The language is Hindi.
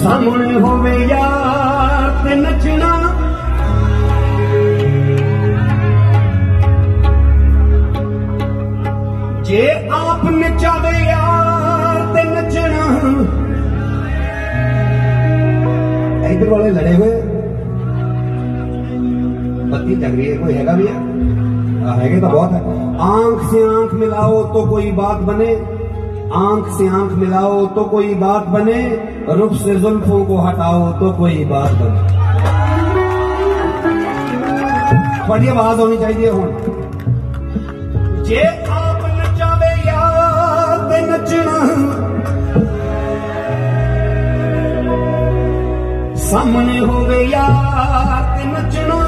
सामने होवे या नचना। जे आप नचावे या नचना। इधर वाले लड़े हुए। बत्ती जग रही है कोई हैगा भी है? हैगे तो बहुत है। आँख से आँख मिलाओ तो कोई बात बने। आँख से आँख मिलाओ तो कोई बात बने, रुख से जुल्फों को हटाओ तो कोई बात बने। बड़ी आवाज़ होनी चाहिए हूँ जे आप नचावे ते नचना, सामने यार ते नचना।